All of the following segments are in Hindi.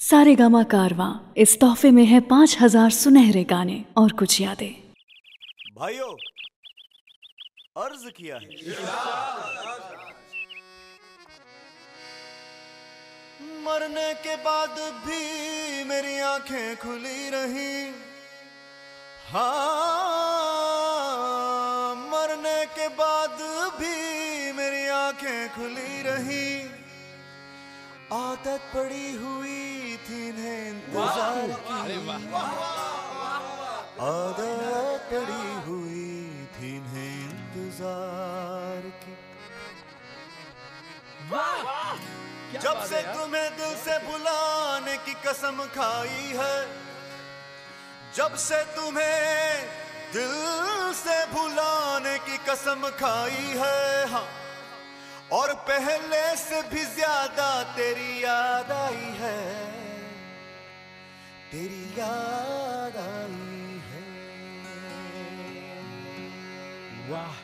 सारे गामा कारवा इस तोहफे में है पाँच हज़ार सुनहरे गाने और कुछ यादें। भाइयों, अर्ज़ किया है। मरने के बाद भी मेरी आँखें खुली रही। हाँ मरने के बाद भी मेरी आँखें खुली रही। आदत पड़ी हुई थी इन्हें इंतज़ार की आदत पड़ी हुई थी इन्हें इंतज़ार की। जब से तुम्हें दिल से बुलाने की कसम खाई है जब से तुम्हें दिल से भुलाने की कसम खाई है हाँ। और पहले से भी ज़्यादा तेरी याद आई है। तेरी याद आई है। वाह।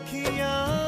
अखियाँ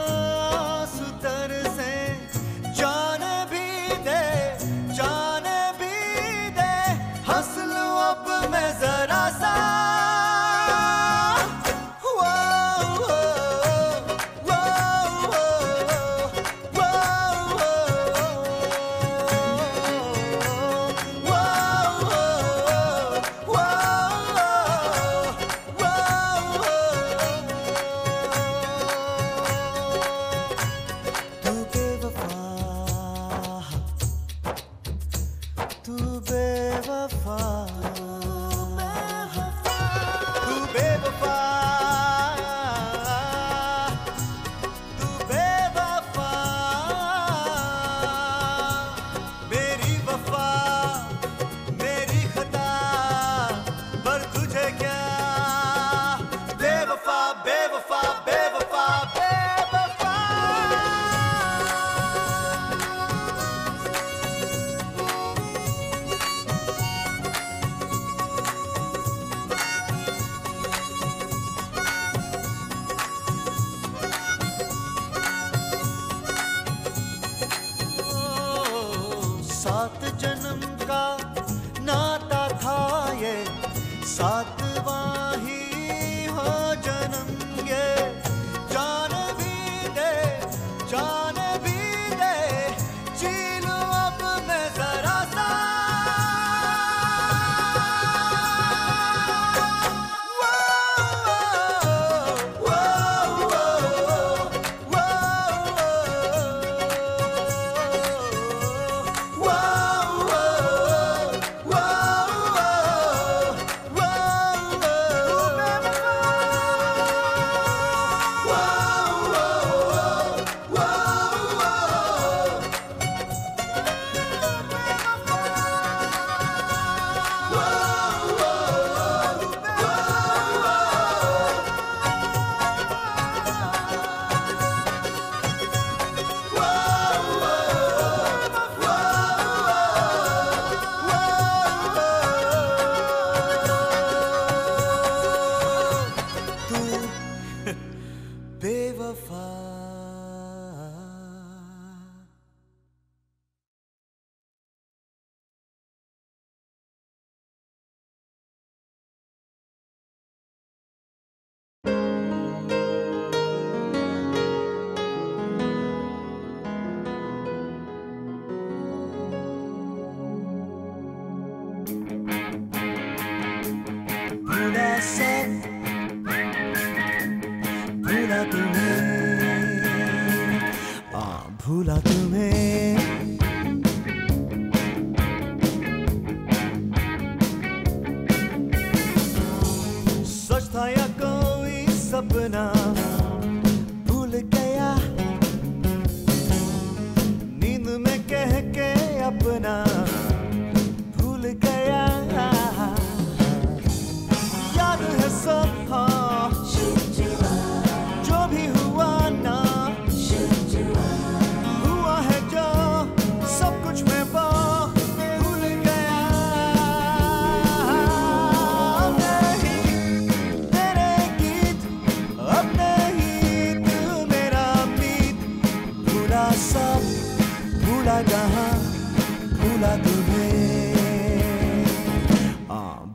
bana.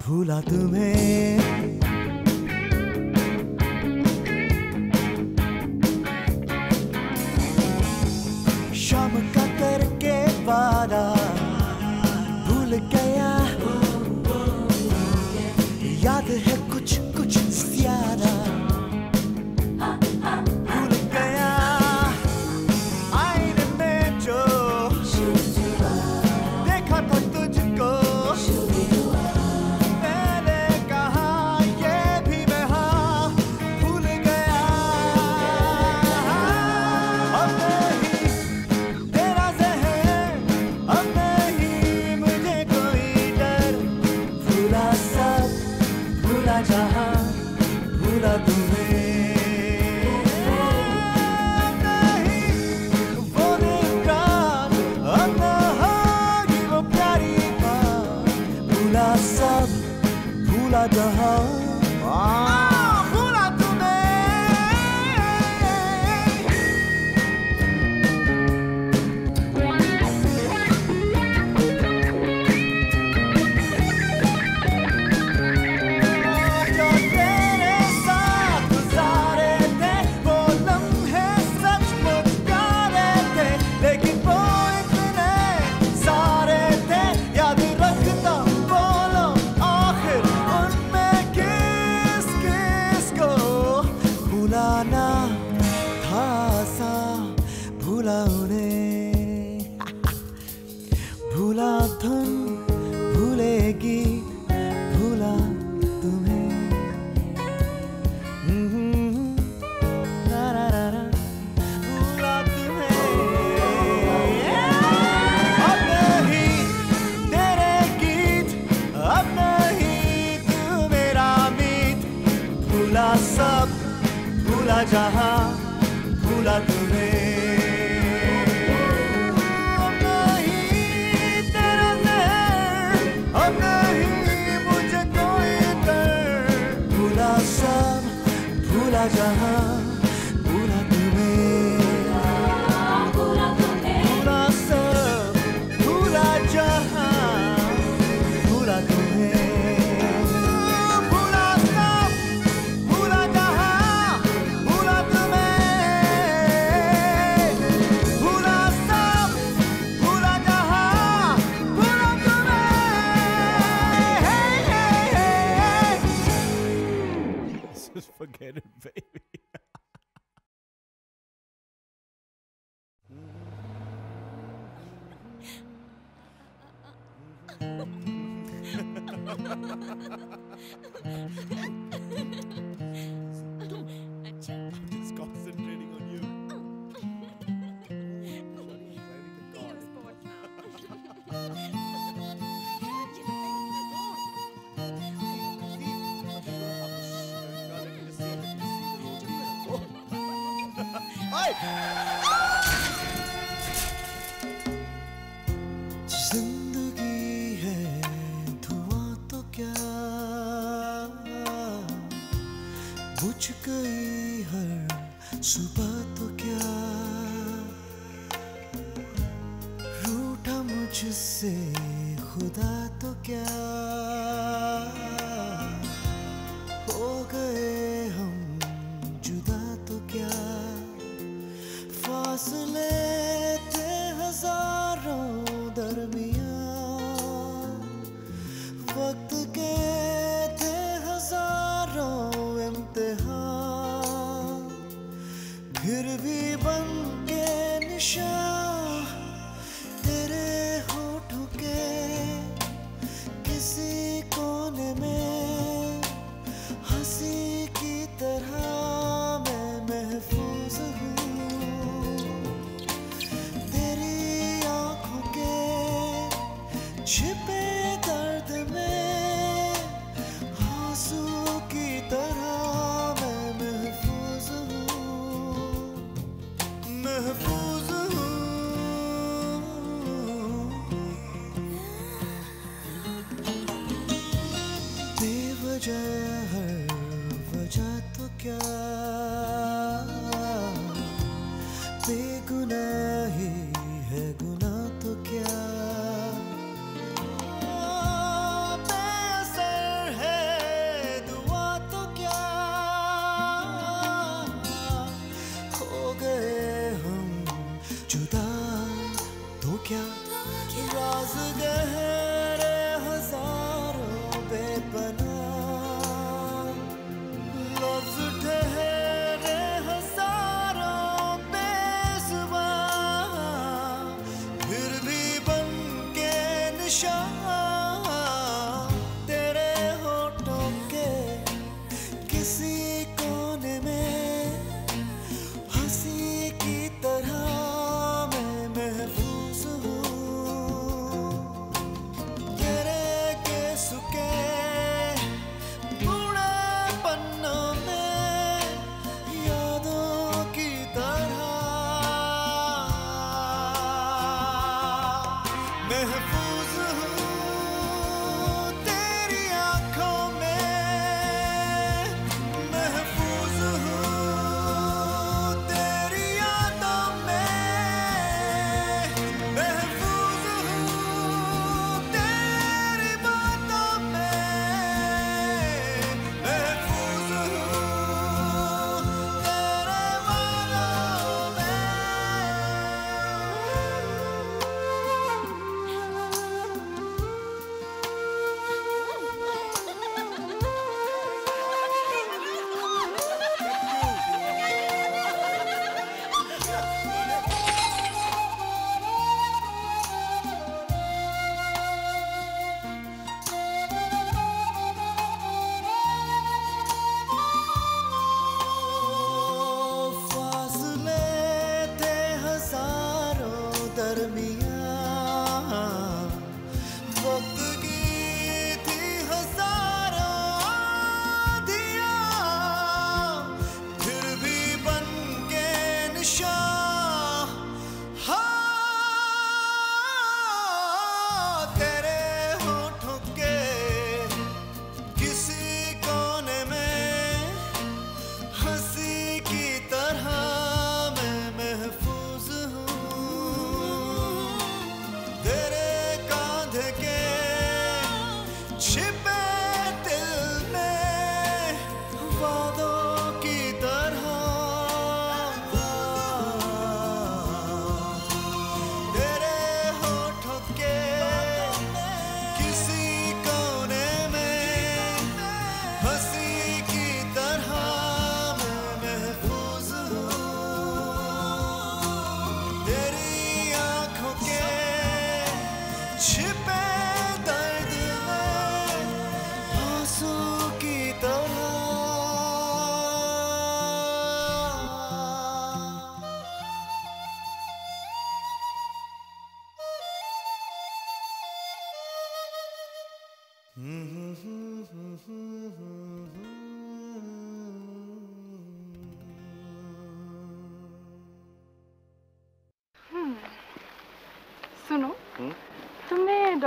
भूला तुम्हें। the heart. 大家好。vai! सांस लेते हज़ारों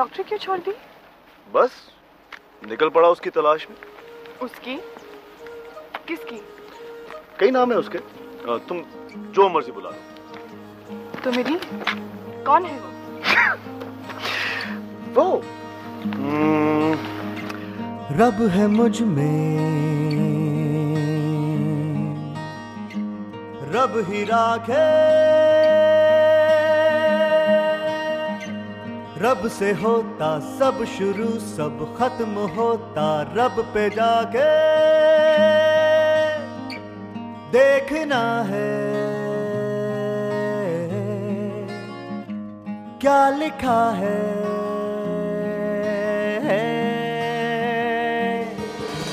डॉक्टर क्यों छोड़ दी? बस निकल पड़ा उसकी तलाश में। उसकी? किसकी? कई नाम है उसके। आ, तुम जो मर्ज़ी बुला लो। तो मेरी? कौन है वो? वो। रब है मुझमें। रब ही राखे रब से होता सब शुरू, सब खत्म होता रब पे जाके। देखना है, क्या लिखा है।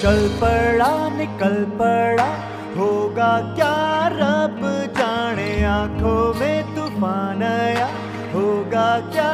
चल पड़ा, निकल पड़ा, होगा क्या रब जाने आँखों में तूफ़ान आया, होगा क्या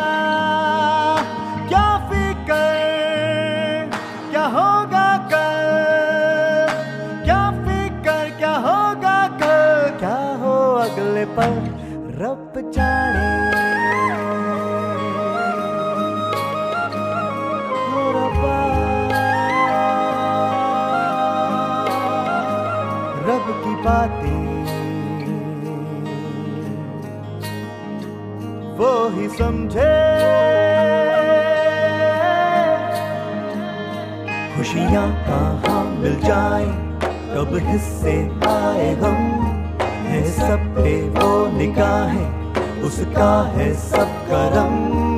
जाए, कब हिस्से आए हम है सब पे वो निकाह है उसका है सब करम।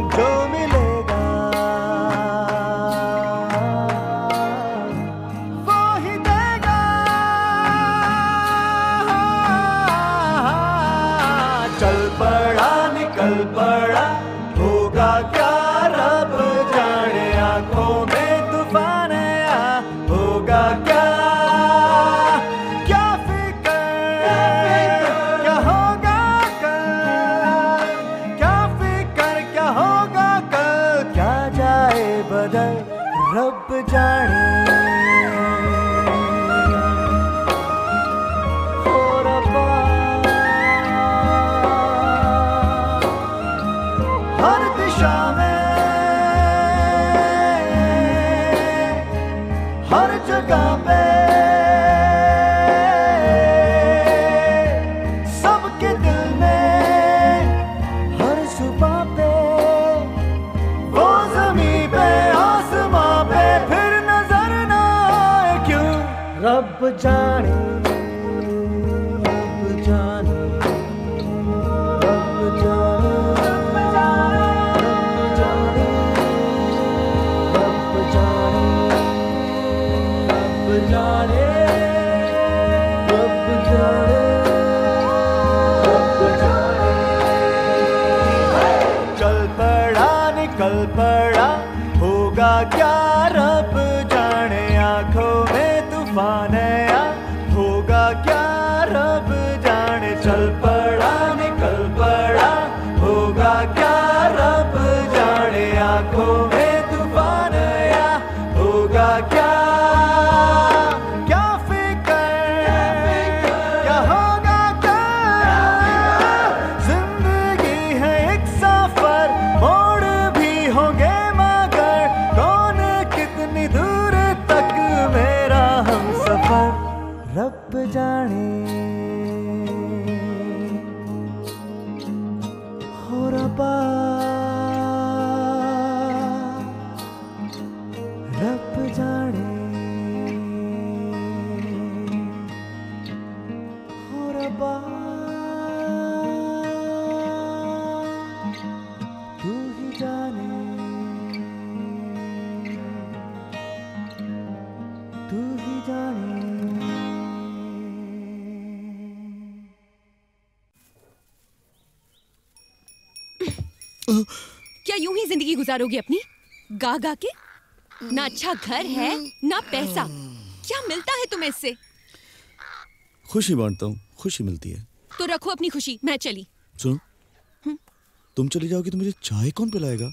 निकल पड़ा होगा क्या? क्या यूँ ही ज़िंदगी गुजारोगे अपनी? गा गा के? ना अच्छा घर है ना पैसा। क्या मिलता है तुम्हें इससे? खुशी बांटता हूँ खुशी मिलती है। तो रखो अपनी खुशी मैं चली। सुनो तुम चली जाओगी तो मुझे चाय कौन पिलाएगा?